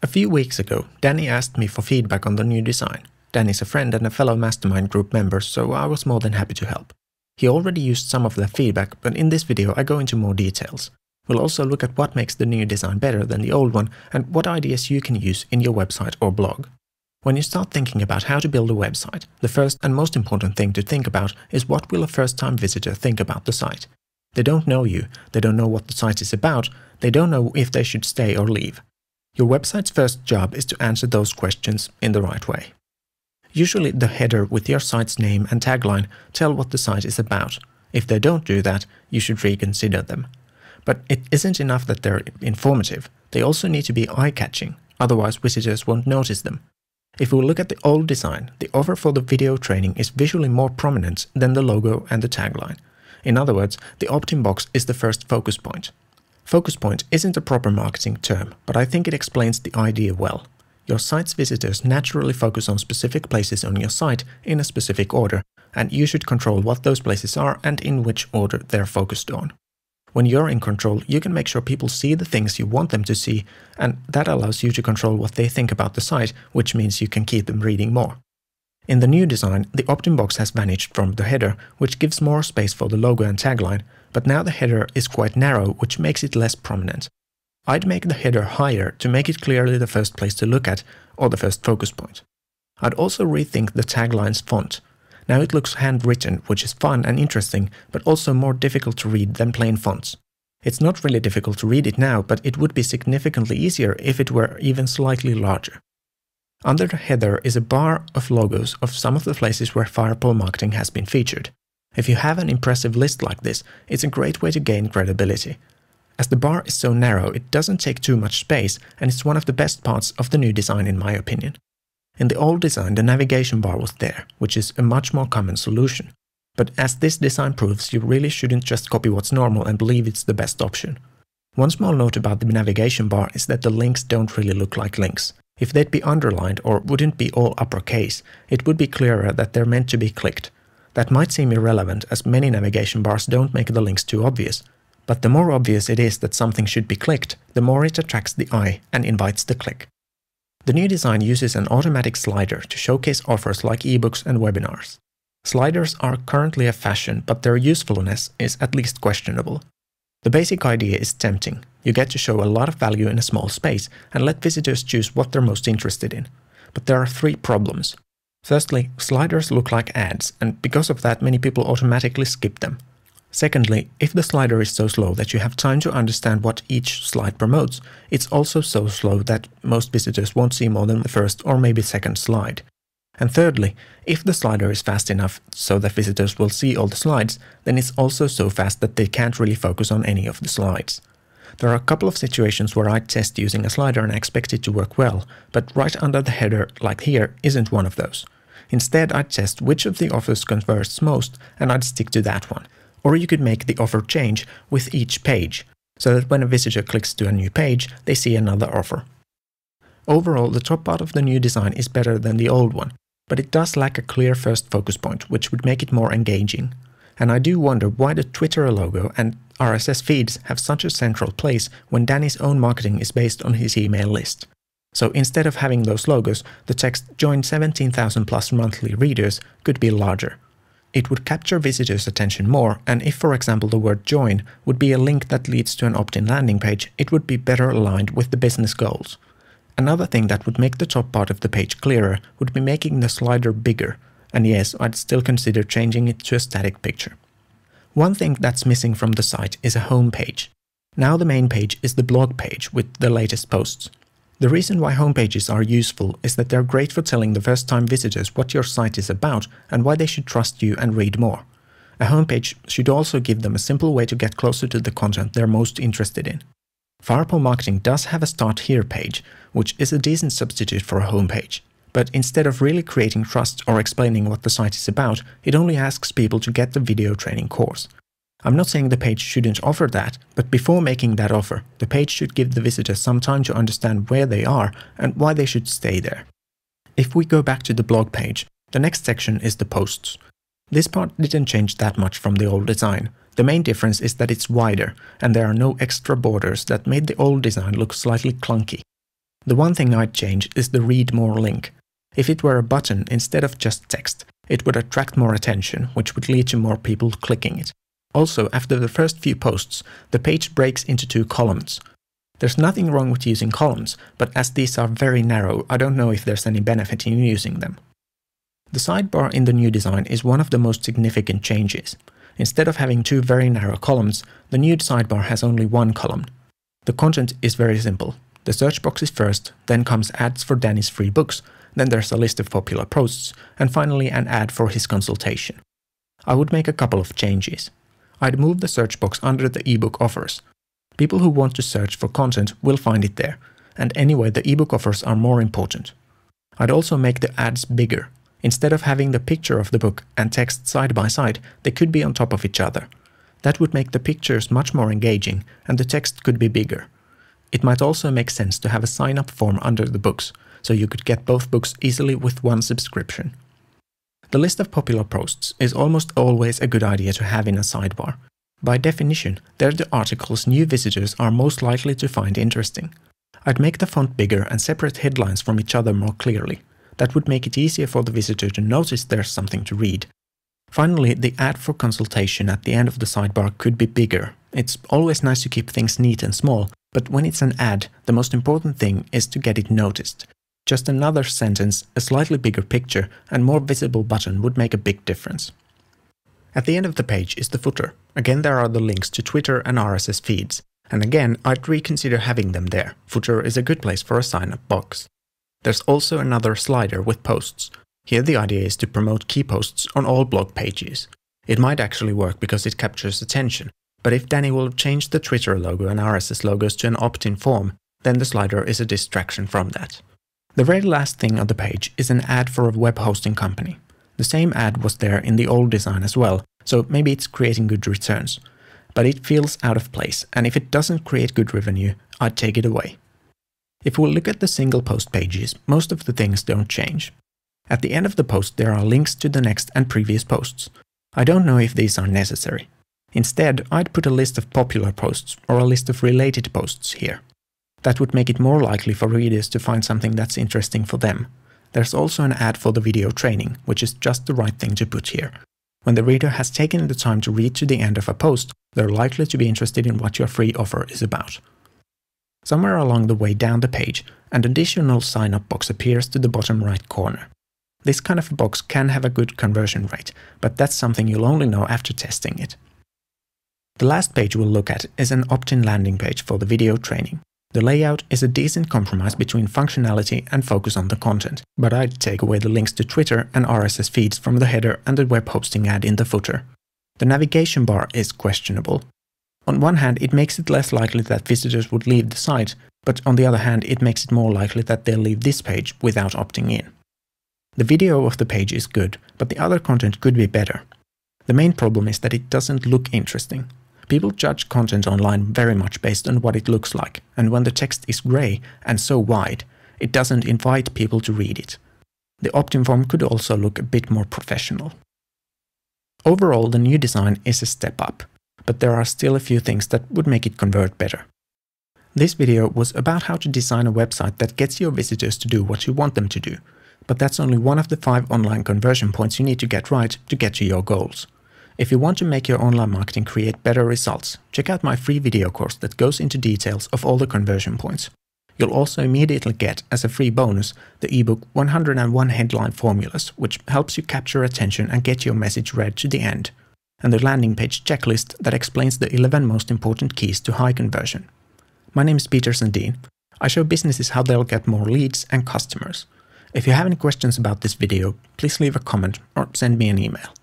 A few weeks ago, Danny asked me for feedback on the new design. Danny's a friend and a fellow mastermind group member, so I was more than happy to help. He already used some of the feedback, but in this video I go into more details. We'll also look at what makes the new design better than the old one and what ideas you can use in your website or blog. When you start thinking about how to build a website, the first and most important thing to think about is what will a first-time visitor think about the site. They don't know you, they don't know what the site is about, they don't know if they should stay or leave. Your website's first job is to answer those questions in the right way. Usually the header with your site's name and tagline tell what the site is about. If they don't do that, you should reconsider them. But it isn't enough that they're informative. They also need to be eye-catching, otherwise visitors won't notice them. If we look at the old design, the offer for the video training is visually more prominent than the logo and the tagline. In other words, the opt-in box is the first focus point. Focus point isn't a proper marketing term, but I think it explains the idea well. Your site's visitors naturally focus on specific places on your site in a specific order, and you should control what those places are and in which order they're focused on. When you're in control, you can make sure people see the things you want them to see, and that allows you to control what they think about the site, which means you can keep them reading more. In the new design, the opt-in box has vanished from the header, which gives more space for the logo and tagline, but now the header is quite narrow, which makes it less prominent. I'd make the header higher to make it clearly the first place to look at, or the first focus point. I'd also rethink the tagline's font. Now it looks handwritten, which is fun and interesting, but also more difficult to read than plain fonts. It's not really difficult to read it now, but it would be significantly easier if it were even slightly larger. Under the header is a bar of logos of some of the places where Firepole marketing has been featured. If you have an impressive list like this, it's a great way to gain credibility. As the bar is so narrow, it doesn't take too much space, and it's one of the best parts of the new design in my opinion. In the old design, the navigation bar was there, which is a much more common solution. But as this design proves, you really shouldn't just copy what's normal and believe it's the best option. One small note about the navigation bar is that the links don't really look like links. If they'd be underlined or wouldn't be all uppercase, it would be clearer that they're meant to be clicked. That might seem irrelevant as many navigation bars don't make the links too obvious, but the more obvious it is that something should be clicked, the more it attracts the eye and invites the click. The new design uses an automatic slider to showcase offers like ebooks and webinars. Sliders are currently a fashion, but their usefulness is at least questionable. The basic idea is tempting. You get to show a lot of value in a small space and let visitors choose what they're most interested in. But there are three problems. Firstly, sliders look like ads, and because of that, many people automatically skip them. Secondly, if the slider is so slow that you have time to understand what each slide promotes, it's also so slow that most visitors won't see more than the first or maybe second slide. And thirdly, if the slider is fast enough so that visitors will see all the slides, then it's also so fast that they can't really focus on any of the slides. There are a couple of situations where I test using a slider and I expect it to work well, but right under the header, like here, isn't one of those. Instead, I'd test which of the offers converts most and I'd stick to that one. Or you could make the offer change with each page, so that when a visitor clicks to a new page, they see another offer. Overall, the top part of the new design is better than the old one, but it does lack a clear first focus point, which would make it more engaging. And I do wonder why the Twitter logo and RSS feeds have such a central place when Danny's own marketing is based on his email list. So instead of having those logos, the text join 17,000 plus monthly readers could be larger. It would capture visitors' attention more, and if, for example, the word join would be a link that leads to an opt-in landing page, it would be better aligned with the business goals. Another thing that would make the top part of the page clearer would be making the slider bigger, and yes, I'd still consider changing it to a static picture. One thing that's missing from the site is a home page. Now the main page is the blog page with the latest posts. The reason why homepages are useful is that they're great for telling the first-time visitors what your site is about and why they should trust you and read more. A homepage should also give them a simple way to get closer to the content they're most interested in. Firepole Marketing does have a Start Here page, which is a decent substitute for a homepage. But instead of really creating trust or explaining what the site is about, it only asks people to get the video training course. I'm not saying the page shouldn't offer that, but before making that offer, the page should give the visitor some time to understand where they are and why they should stay there. If we go back to the blog page, the next section is the posts. This part didn't change that much from the old design. The main difference is that it's wider, and there are no extra borders that made the old design look slightly clunky. The one thing I'd change is the read more link. If it were a button instead of just text, it would attract more attention, which would lead to more people clicking it. Also, after the first few posts, the page breaks into two columns. There's nothing wrong with using columns, but as these are very narrow, I don't know if there's any benefit in using them. The sidebar in the new design is one of the most significant changes. Instead of having two very narrow columns, the new sidebar has only one column. The content is very simple. The search box is first, then comes ads for Danny's free books, then there's a list of popular posts, and finally an ad for his consultation. I would make a couple of changes. I'd move the search box under the ebook offers. People who want to search for content will find it there, and anyway the ebook offers are more important. I'd also make the ads bigger. Instead of having the picture of the book and text side by side, they could be on top of each other. That would make the pictures much more engaging and the text could be bigger. It might also make sense to have a sign up form under the books, so you could get both books easily with one subscription. The list of popular posts is almost always a good idea to have in a sidebar. By definition, they're the articles new visitors are most likely to find interesting. I'd make the font bigger and separate headlines from each other more clearly. That would make it easier for the visitor to notice there's something to read. Finally, the ad for consultation at the end of the sidebar could be bigger. It's always nice to keep things neat and small, but when it's an ad, the most important thing is to get it noticed. Just another sentence, a slightly bigger picture, and more visible button would make a big difference. At the end of the page is the footer. Again, there are the links to Twitter and RSS feeds. And again, I'd reconsider having them there. Footer is a good place for a sign-up box. There's also another slider with posts. Here the idea is to promote key posts on all blog pages. It might actually work because it captures attention, but if Danny will change the Twitter logo and RSS logos to an opt-in form, then the slider is a distraction from that. The very last thing on the page is an ad for a web hosting company. The same ad was there in the old design as well, so maybe it's creating good returns. But it feels out of place, and if it doesn't create good revenue, I'd take it away. If we look at the single post pages, most of the things don't change. At the end of the post there are links to the next and previous posts. I don't know if these are necessary. Instead, I'd put a list of popular posts or a list of related posts here. That would make it more likely for readers to find something that's interesting for them. There's also an ad for the video training, which is just the right thing to put here. When the reader has taken the time to read to the end of a post, they're likely to be interested in what your free offer is about. Somewhere along the way down the page, an additional sign-up box appears to the bottom right corner. This kind of box can have a good conversion rate, but that's something you'll only know after testing it. The last page we'll look at is an opt-in landing page for the video training. The layout is a decent compromise between functionality and focus on the content, but I'd take away the links to Twitter and RSS feeds from the header and the web hosting ad in the footer. The navigation bar is questionable. On one hand, it makes it less likely that visitors would leave the site, but on the other hand, it makes it more likely that they'll leave this page without opting in. The video of the page is good, but the other content could be better. The main problem is that it doesn't look interesting. People judge content online very much based on what it looks like, and when the text is grey and so wide, it doesn't invite people to read it. The opt-in form could also look a bit more professional. Overall, the new design is a step up, but there are still a few things that would make it convert better. This video was about how to design a website that gets your visitors to do what you want them to do, but that's only one of the five online conversion points you need to get right to get to your goals. If you want to make your online marketing create better results, check out my free video course that goes into details of all the conversion points. You'll also immediately get, as a free bonus, the ebook 101 Headline Formulas, which helps you capture attention and get your message read to the end, and the landing page checklist that explains the 11 most important keys to high conversion. My name is Peter Sandeen. I show businesses how they'll get more leads and customers. If you have any questions about this video, please leave a comment or send me an email.